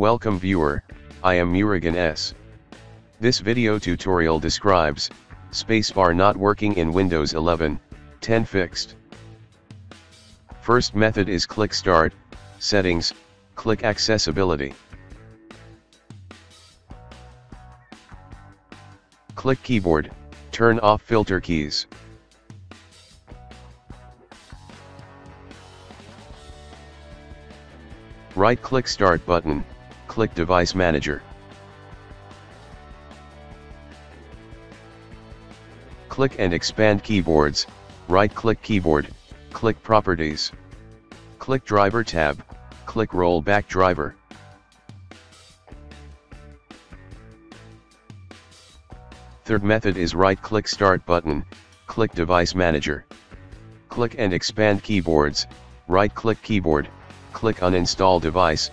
Welcome viewer, I am Murugan S. This video tutorial describes, spacebar not working in Windows 11, 10 fixed. First method is click Start, Settings, click Accessibility. Click Keyboard, turn off filter keys. Right-click Start button, click Device Manager. Click and expand keyboards, right-click keyboard, click Properties. Click Driver tab, click Rollback Driver. Third method is right-click Start button, click Device Manager. Click and expand keyboards, right-click keyboard, click uninstall device,